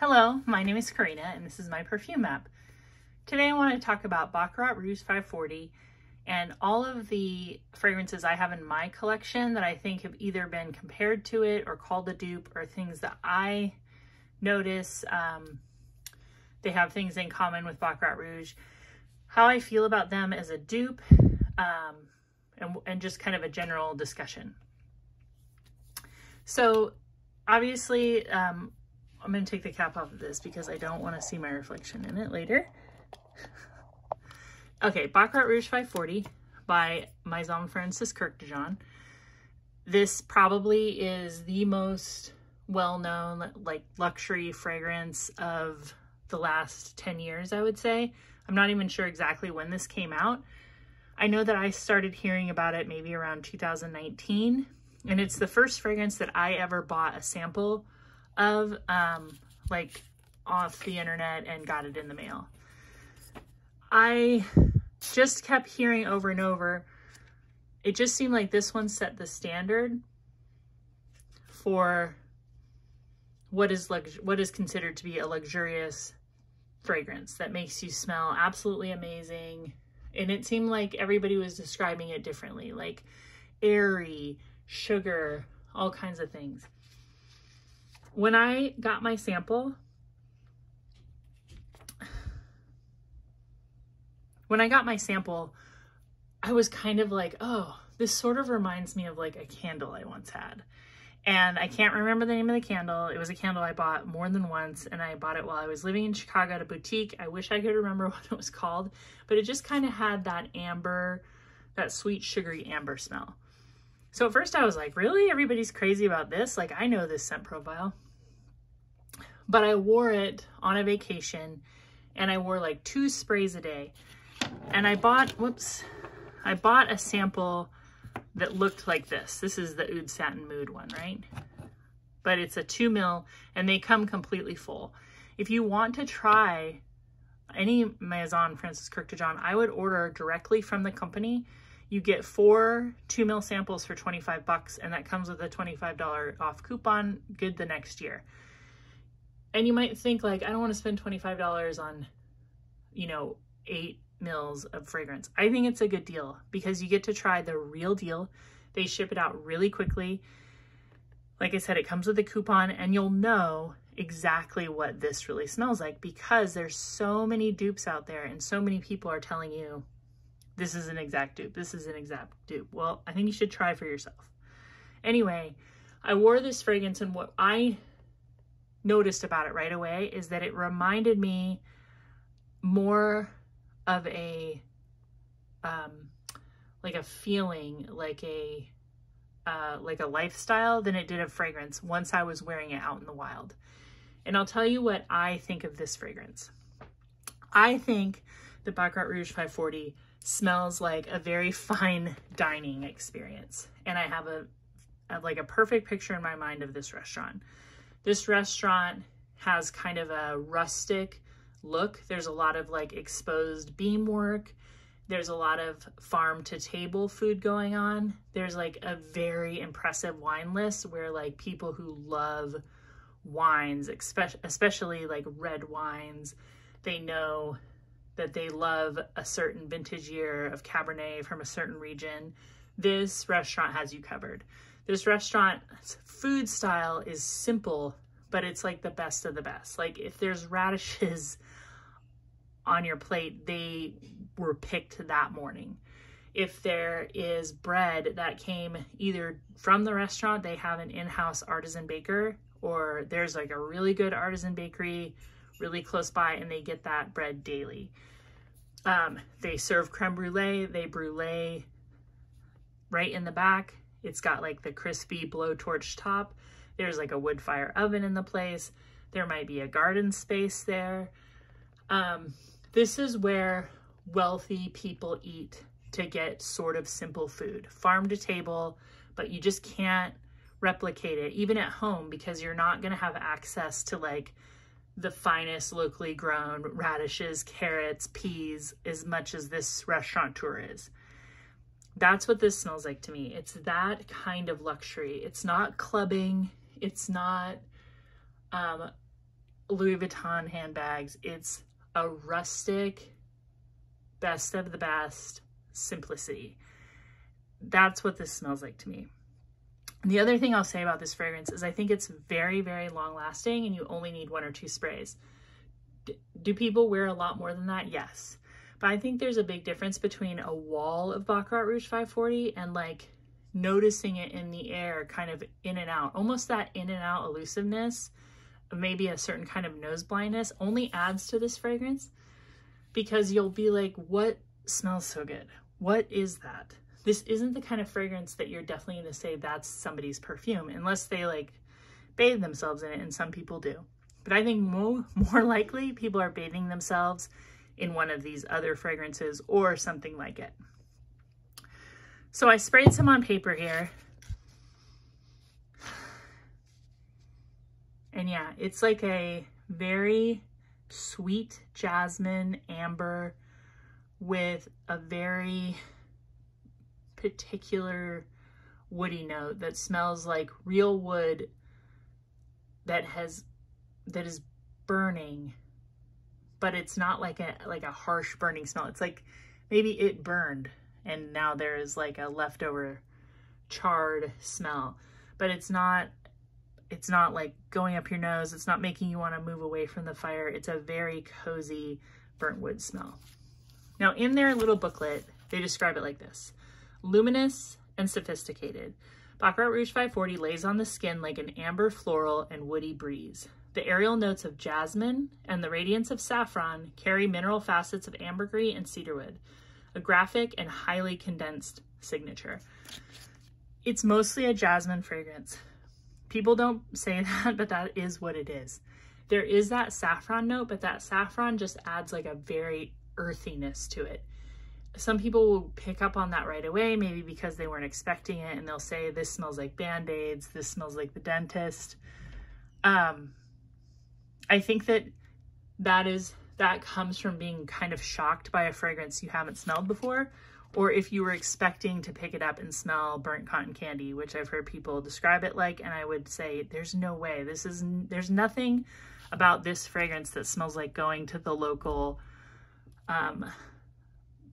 Hello, my name is Karina and this is my perfume map. Today I want to talk about Baccarat Rouge 540 and all of the fragrances I have in my collection that I think have either been compared to it or called a dupe or things that I notice um, they have things in common with Baccarat Rouge. How I feel about them as a dupe um, and, and just kind of a general discussion. So obviously um, I'm going to take the cap off of this because I don't want to see my reflection in it later. okay, Baccarat Rouge 540 by Maison Francis Kurkdjian. de Dijon. This probably is the most well-known like luxury fragrance of the last 10 years, I would say. I'm not even sure exactly when this came out. I know that I started hearing about it maybe around 2019, and it's the first fragrance that I ever bought a sample of um, like off the internet and got it in the mail. I just kept hearing over and over, it just seemed like this one set the standard for what is what is considered to be a luxurious fragrance that makes you smell absolutely amazing. And it seemed like everybody was describing it differently, like airy, sugar, all kinds of things when I got my sample, when I got my sample, I was kind of like, oh, this sort of reminds me of like a candle I once had. And I can't remember the name of the candle. It was a candle I bought more than once and I bought it while I was living in Chicago at a boutique. I wish I could remember what it was called, but it just kind of had that amber, that sweet sugary amber smell. So at first I was like, really? Everybody's crazy about this? Like I know this scent profile but I wore it on a vacation and I wore like two sprays a day. And I bought, whoops, I bought a sample that looked like this. This is the Oud Satin Mood one, right? But it's a two mil and they come completely full. If you want to try any Maison Francis Kurkdjian, de Dijon, I would order directly from the company. You get four two mil samples for 25 bucks and that comes with a $25 off coupon, good the next year. And you might think like, I don't want to spend $25 on, you know, eight mils of fragrance. I think it's a good deal because you get to try the real deal. They ship it out really quickly. Like I said, it comes with a coupon and you'll know exactly what this really smells like because there's so many dupes out there and so many people are telling you this is an exact dupe. This is an exact dupe. Well, I think you should try for yourself. Anyway, I wore this fragrance and what I noticed about it right away is that it reminded me more of a um like a feeling like a uh like a lifestyle than it did a fragrance once I was wearing it out in the wild. And I'll tell you what I think of this fragrance. I think the Baccarat Rouge 540 smells like a very fine dining experience. And I have a like a perfect picture in my mind of this restaurant. This restaurant has kind of a rustic look. There's a lot of like exposed beam work. There's a lot of farm to table food going on. There's like a very impressive wine list where like people who love wines, especially like red wines, they know that they love a certain vintage year of Cabernet from a certain region. This restaurant has you covered. This restaurant's food style is simple, but it's like the best of the best. Like if there's radishes on your plate, they were picked that morning. If there is bread that came either from the restaurant, they have an in-house artisan baker, or there's like a really good artisan bakery really close by and they get that bread daily. Um, they serve creme brulee, they brulee right in the back. It's got like the crispy blowtorch top. There's like a wood fire oven in the place. There might be a garden space there. Um, this is where wealthy people eat to get sort of simple food, farm to table, but you just can't replicate it even at home because you're not going to have access to like the finest locally grown radishes, carrots, peas, as much as this restaurateur is. That's what this smells like to me. It's that kind of luxury. It's not clubbing. It's not um, Louis Vuitton handbags. It's a rustic, best of the best simplicity. That's what this smells like to me. the other thing I'll say about this fragrance is I think it's very, very long lasting and you only need one or two sprays. D do people wear a lot more than that? Yes. But I think there's a big difference between a wall of Baccarat Rouge 540 and like noticing it in the air kind of in and out. Almost that in and out elusiveness, maybe a certain kind of nose blindness only adds to this fragrance because you'll be like, what smells so good? What is that? This isn't the kind of fragrance that you're definitely going to say that's somebody's perfume unless they like bathe themselves in it and some people do. But I think more, more likely people are bathing themselves in one of these other fragrances or something like it. So I sprayed some on paper here. And yeah, it's like a very sweet jasmine amber with a very particular woody note that smells like real wood that has that is burning but it's not like a like a harsh burning smell. It's like maybe it burned and now there is like a leftover charred smell but it's not it's not like going up your nose. It's not making you want to move away from the fire. It's a very cozy burnt wood smell. Now in their little booklet they describe it like this. Luminous and sophisticated. Baccarat Rouge 540 lays on the skin like an amber floral and woody breeze. The aerial notes of jasmine and the radiance of saffron carry mineral facets of ambergris and cedarwood, a graphic and highly condensed signature. It's mostly a jasmine fragrance. People don't say that, but that is what it is. There is that saffron note, but that saffron just adds like a very earthiness to it. Some people will pick up on that right away, maybe because they weren't expecting it, and they'll say, this smells like Band-Aids, this smells like the dentist. Um, I think that that is that comes from being kind of shocked by a fragrance you haven't smelled before or if you were expecting to pick it up and smell burnt cotton candy, which I've heard people describe it like, and I would say there's no way. This is there's nothing about this fragrance that smells like going to the local um,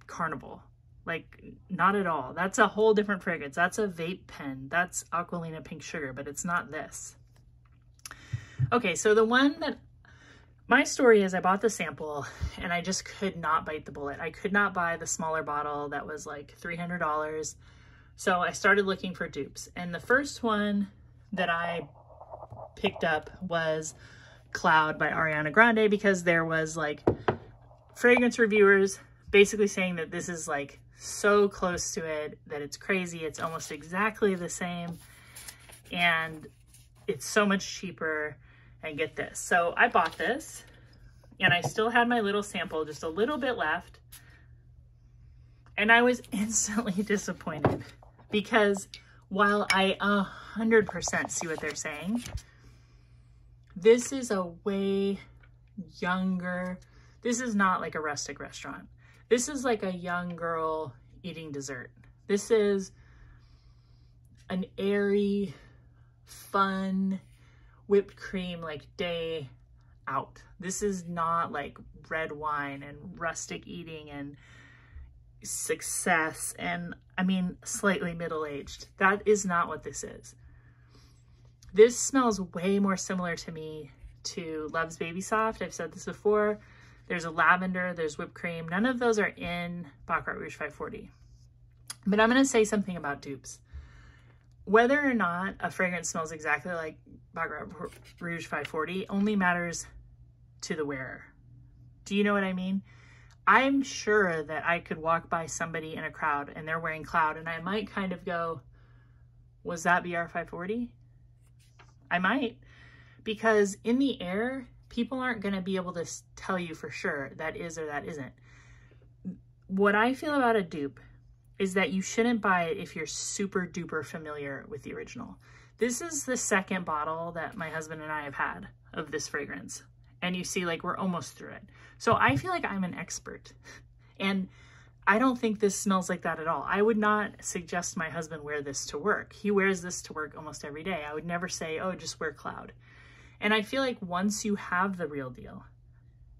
carnival. Like, not at all. That's a whole different fragrance. That's a vape pen. That's Aquolina Pink Sugar, but it's not this. Okay, so the one that my story is I bought the sample and I just could not bite the bullet. I could not buy the smaller bottle that was like $300. So I started looking for dupes. And the first one that I picked up was Cloud by Ariana Grande because there was like fragrance reviewers basically saying that this is like so close to it that it's crazy. It's almost exactly the same and it's so much cheaper and get this. So I bought this and I still had my little sample, just a little bit left. And I was instantly disappointed because while I a hundred percent see what they're saying, this is a way younger, this is not like a rustic restaurant. This is like a young girl eating dessert. This is an airy, fun, whipped cream like day out. This is not like red wine and rustic eating and success and I mean slightly middle-aged. That is not what this is. This smells way more similar to me to Love's Baby Soft. I've said this before. There's a lavender, there's whipped cream. None of those are in Baccarat Rouge 540. But I'm going to say something about dupes. Whether or not a fragrance smells exactly like Baccarat Rouge 540 only matters to the wearer. Do you know what I mean? I'm sure that I could walk by somebody in a crowd and they're wearing Cloud and I might kind of go, was that BR 540? I might, because in the air, people aren't going to be able to tell you for sure that is or that isn't. What I feel about a dupe is that you shouldn't buy it if you're super duper familiar with the original. This is the second bottle that my husband and I have had of this fragrance. And you see like we're almost through it. So I feel like I'm an expert. And I don't think this smells like that at all. I would not suggest my husband wear this to work. He wears this to work almost every day. I would never say, oh, just wear Cloud. And I feel like once you have the real deal,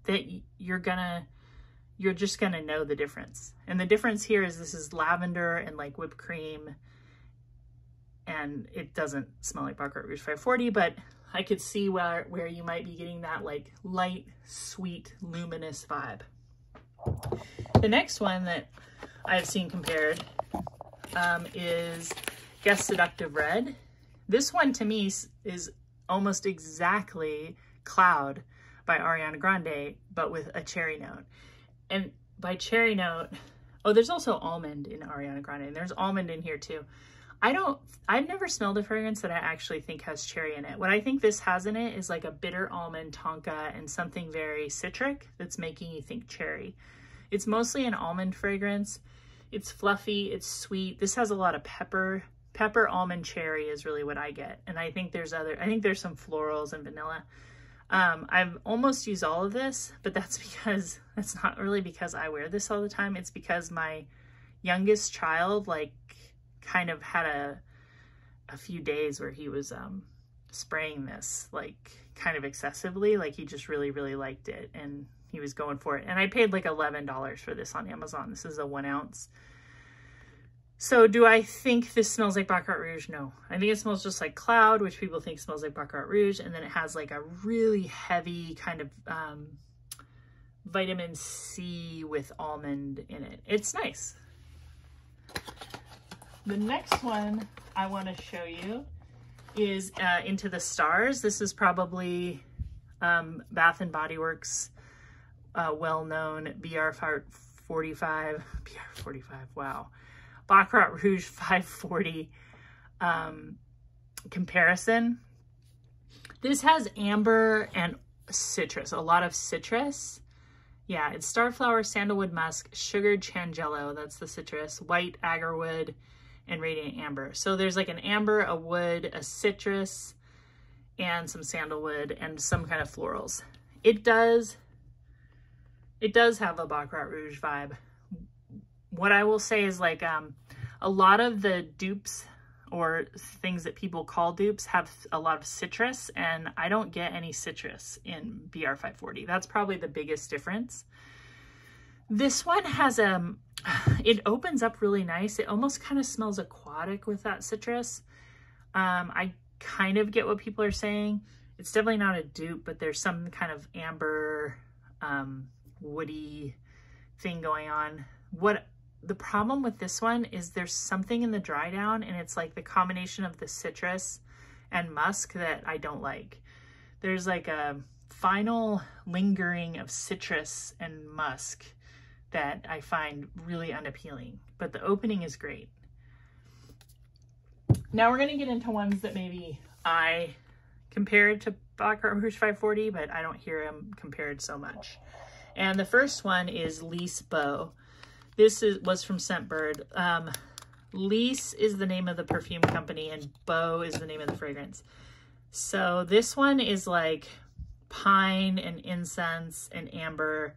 that you're gonna, you're just gonna know the difference. And the difference here is this is lavender and like whipped cream and it doesn't smell like Baccarat Rouge 540, but I could see where, where you might be getting that like light, sweet, luminous vibe. The next one that I've seen compared um, is Guess Seductive Red. This one to me is almost exactly Cloud by Ariana Grande, but with a cherry note. And by cherry note, oh, there's also almond in Ariana Grande, and there's almond in here too. I don't, I've never smelled a fragrance that I actually think has cherry in it. What I think this has in it is like a bitter almond tonka and something very citric that's making you think cherry. It's mostly an almond fragrance. It's fluffy, it's sweet. This has a lot of pepper. Pepper, almond, cherry is really what I get. And I think there's other, I think there's some florals and vanilla. Um, I've almost used all of this, but that's because, that's not really because I wear this all the time. It's because my youngest child, like, kind of had a, a few days where he was, um, spraying this, like, kind of excessively. Like, he just really, really liked it. And he was going for it. And I paid like $11 for this on Amazon. This is a one ounce. So do I think this smells like Baccarat Rouge? No. I think it smells just like Cloud, which people think smells like Baccarat Rouge. And then it has like a really heavy kind of um, vitamin C with almond in it. It's nice. The next one I want to show you is uh, Into the Stars. This is probably um, Bath and Body Works uh, well-known BR45, BR45, wow, Baccarat Rouge 540 um, comparison. This has amber and citrus, a lot of citrus. Yeah, it's starflower, sandalwood musk, sugared tangelo, that's the citrus, white agarwood, and radiant amber. So there's like an amber, a wood, a citrus, and some sandalwood, and some kind of florals. It does it does have a Baccarat Rouge vibe. What I will say is like um, a lot of the dupes or things that people call dupes have a lot of citrus and I don't get any citrus in BR540. That's probably the biggest difference. This one has a, um, it opens up really nice. It almost kind of smells aquatic with that citrus. Um, I kind of get what people are saying. It's definitely not a dupe, but there's some kind of amber um, woody thing going on. What the problem with this one is there's something in the dry down and it's like the combination of the citrus and musk that I don't like. There's like a final lingering of citrus and musk that I find really unappealing, but the opening is great. Now we're gonna get into ones that maybe I compared to Baccarat Rouge 540, but I don't hear them compared so much. And the first one is Liis Bo. This is, was from Scentbird. Um, Liis is the name of the perfume company and Bo is the name of the fragrance. So this one is like pine and incense and amber.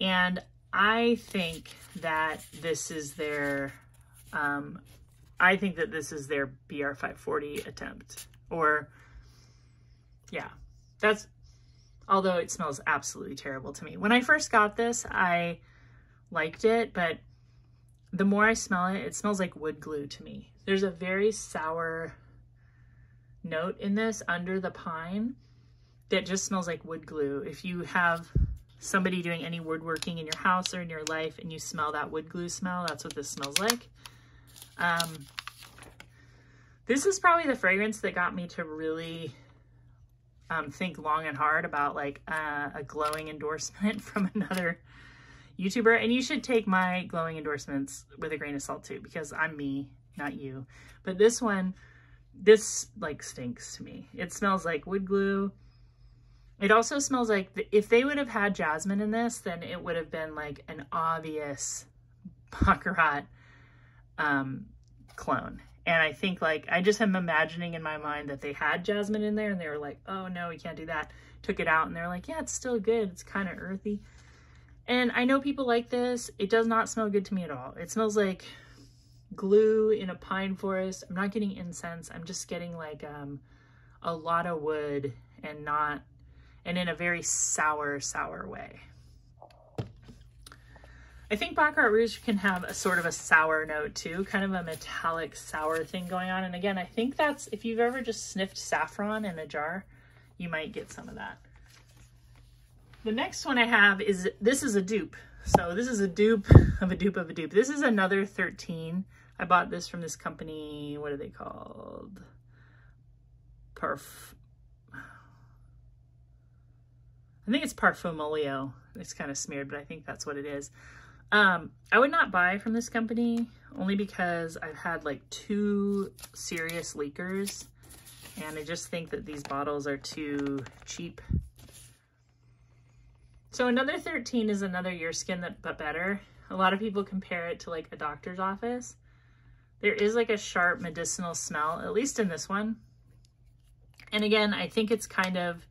And I think that this is their, um, I think that this is their BR540 attempt. Or, yeah, that's although it smells absolutely terrible to me. When I first got this, I liked it, but the more I smell it, it smells like wood glue to me. There's a very sour note in this under the pine that just smells like wood glue. If you have somebody doing any woodworking in your house or in your life and you smell that wood glue smell, that's what this smells like. Um, this is probably the fragrance that got me to really um, think long and hard about like uh, a glowing endorsement from another YouTuber. And you should take my glowing endorsements with a grain of salt too, because I'm me, not you. But this one, this like stinks to me. It smells like wood glue. It also smells like, the, if they would have had jasmine in this, then it would have been like an obvious Baccarat um, clone. And I think like, I just am imagining in my mind that they had jasmine in there and they were like, oh no, we can't do that. Took it out and they're like, yeah, it's still good. It's kind of earthy. And I know people like this. It does not smell good to me at all. It smells like glue in a pine forest. I'm not getting incense. I'm just getting like um, a lot of wood and not, and in a very sour, sour way. I think Baccarat Rouge can have a sort of a sour note too, kind of a metallic sour thing going on. And again, I think that's, if you've ever just sniffed saffron in a jar, you might get some of that. The next one I have is, this is a dupe. So this is a dupe of a dupe of a dupe. This is another 13. I bought this from this company, what are they called? Perf. I think it's Parfumolio. It's kind of smeared, but I think that's what it is. Um, I would not buy from this company only because I've had like two serious leakers and I just think that these bottles are too cheap. So another 13 is another Your Skin that but better. A lot of people compare it to like a doctor's office. There is like a sharp medicinal smell, at least in this one. And again, I think it's kind of,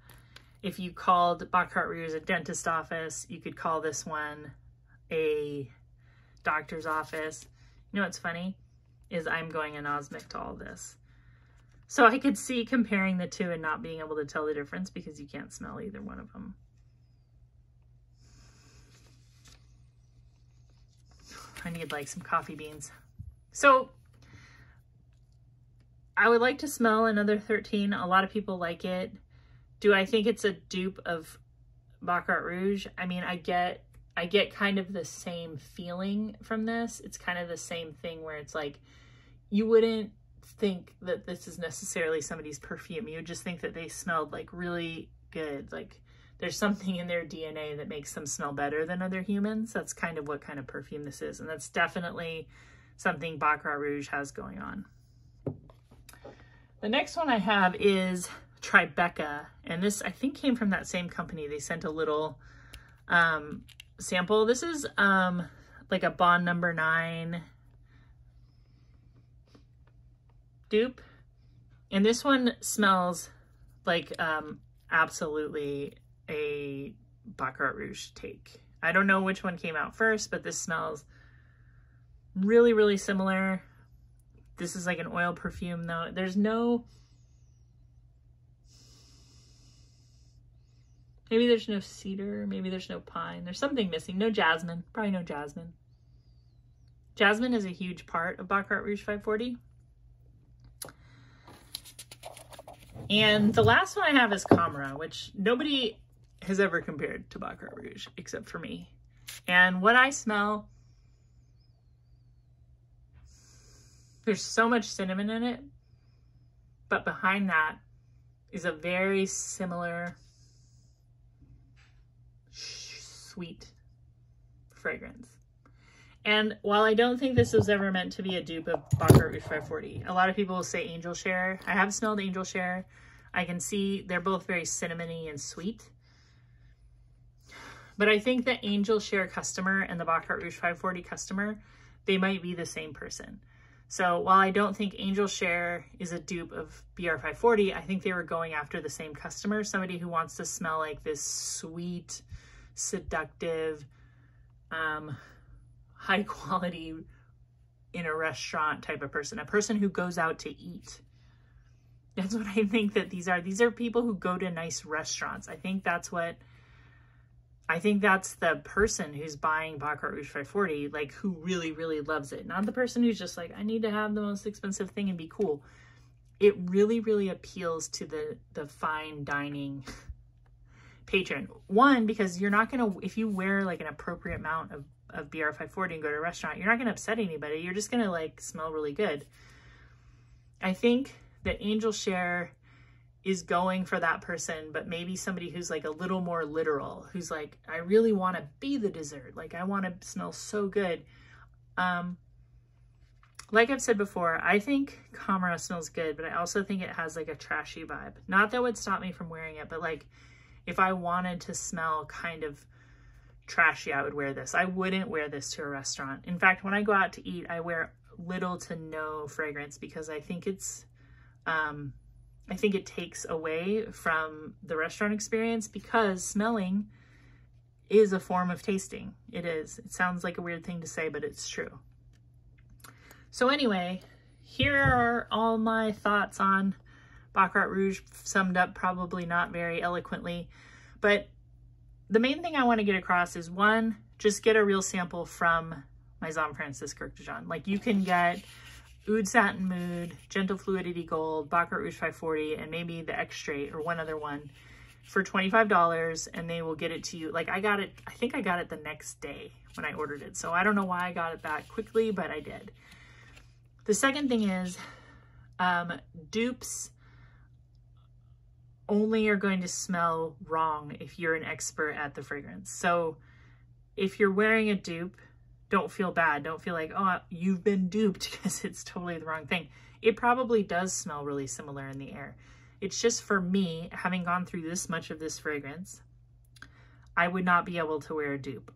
if you called Baccarat Rouge a dentist office, you could call this one a doctor's office. You know what's funny? Is I'm going anosmic to all this. So I could see comparing the two and not being able to tell the difference because you can't smell either one of them. I need like some coffee beans. So I would like to smell another 13. A lot of people like it. Do I think it's a dupe of Baccarat Rouge? I mean, I get I get kind of the same feeling from this. It's kind of the same thing where it's like, you wouldn't think that this is necessarily somebody's perfume. You would just think that they smelled like really good. Like there's something in their DNA that makes them smell better than other humans. That's kind of what kind of perfume this is. And that's definitely something Baccarat Rouge has going on. The next one I have is Tribeca. And this, I think, came from that same company. They sent a little um, sample. This is um, like a Bond number nine dupe. And this one smells like um, absolutely a Baccarat Rouge take. I don't know which one came out first, but this smells really, really similar. This is like an oil perfume though. There's no Maybe there's no cedar. Maybe there's no pine. There's something missing. No jasmine. Probably no jasmine. Jasmine is a huge part of Baccarat Rouge 540. And the last one I have is Khamrah, which nobody has ever compared to Baccarat Rouge except for me. And what I smell, there's so much cinnamon in it, but behind that is a very similar sweet fragrance. And while I don't think this was ever meant to be a dupe of Baccarat Rouge 540, a lot of people will say Angel Share. I have smelled Angel Share. I can see they're both very cinnamony and sweet. But I think the Angel Share customer and the Baccarat Rouge 540 customer, they might be the same person. So while I don't think Angel Share is a dupe of BR540, I think they were going after the same customer, somebody who wants to smell like this sweet, seductive, um, high quality in a restaurant type of person, a person who goes out to eat. That's what I think that these are. These are people who go to nice restaurants. I think that's what, I think that's the person who's buying Baccarat Rouge 540, like who really, really loves it. Not the person who's just like, I need to have the most expensive thing and be cool. It really, really appeals to the, the fine dining patron. One, because you're not going to, if you wear like an appropriate amount of, of BR540 and go to a restaurant, you're not going to upset anybody. You're just going to like smell really good. I think that Angel Share is going for that person, but maybe somebody who's like a little more literal, who's like, I really want to be the dessert. Like I want to smell so good. Um, like I've said before, I think Khamrah smells good, but I also think it has like a trashy vibe. Not that would stop me from wearing it, but like if I wanted to smell kind of trashy, I would wear this. I wouldn't wear this to a restaurant. In fact, when I go out to eat, I wear little to no fragrance because I think it's, um, I think it takes away from the restaurant experience because smelling is a form of tasting. It is. It sounds like a weird thing to say, but it's true. So anyway, here are all my thoughts on Baccarat Rouge summed up probably not very eloquently. But the main thing I want to get across is one, just get a real sample from my Maison Francis Kurkdjian. Like you can get Oud Satin Mood, Gentle Fluidity Gold, Baccarat Rouge 540, and maybe the Extrait or one other one for $25 and they will get it to you. Like I got it, I think I got it the next day when I ordered it. So I don't know why I got it that quickly, but I did. The second thing is um, dupes only are going to smell wrong if you're an expert at the fragrance. So if you're wearing a dupe, don't feel bad. Don't feel like, oh, you've been duped because it's totally the wrong thing. It probably does smell really similar in the air. It's just for me, having gone through this much of this fragrance, I would not be able to wear a dupe.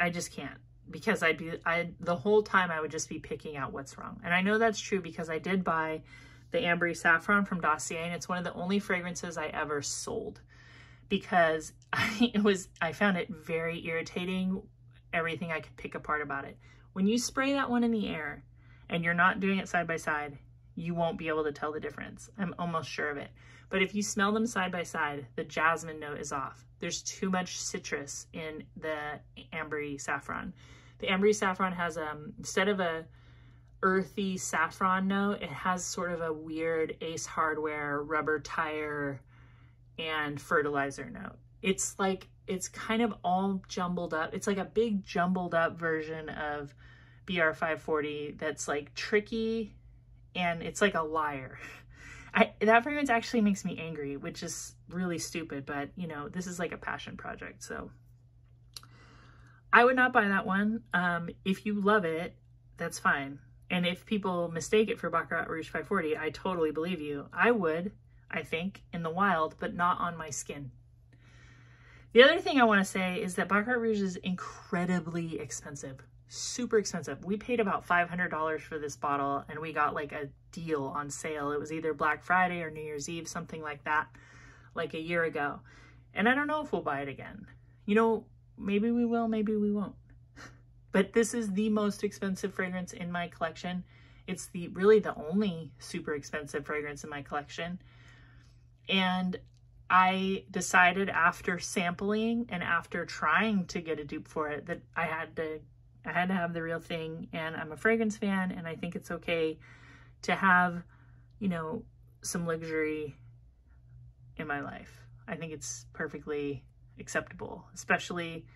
I just can't because I'd be, I, the whole time I would just be picking out what's wrong. And I know that's true because I did buy the Ambery Saffron from Dossier and it's one of the only fragrances I ever sold because I, it was, I found it very irritating, everything I could pick apart about it. When you spray that one in the air and you're not doing it side by side, you won't be able to tell the difference. I'm almost sure of it. But if you smell them side by side, the jasmine note is off. There's too much citrus in the ambery saffron. The ambery saffron has, um, instead of a earthy saffron note, it has sort of a weird Ace Hardware, rubber tire, and fertilizer note. It's like, it's kind of all jumbled up. It's like a big jumbled up version of BR540 that's like tricky and it's like a liar. I, that fragrance actually makes me angry, which is really stupid, but you know, this is like a passion project. So I would not buy that one. Um, if you love it, that's fine. And if people mistake it for Baccarat Rouge 540, I totally believe you. I would, I think, in the wild, but not on my skin. The other thing I want to say is that Baccarat Rouge is incredibly expensive super expensive. We paid about $500 for this bottle and we got like a deal on sale. It was either Black Friday or New Year's Eve, something like that, like a year ago. And I don't know if we'll buy it again. You know, maybe we will, maybe we won't. But this is the most expensive fragrance in my collection. It's the really the only super expensive fragrance in my collection. And I decided after sampling and after trying to get a dupe for it that I had to I had to have the real thing and I'm a fragrance fan and I think it's okay to have, you know, some luxury in my life. I think it's perfectly acceptable, especially,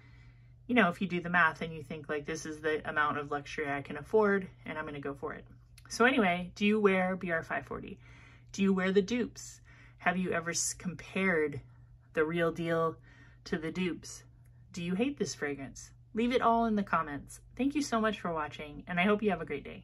you know, if you do the math and you think like this is the amount of luxury I can afford and I'm going to go for it. So anyway, do you wear BR540? Do you wear the dupes? Have you ever compared the real deal to the dupes? Do you hate this fragrance? Leave it all in the comments. Thank you so much for watching, and I hope you have a great day.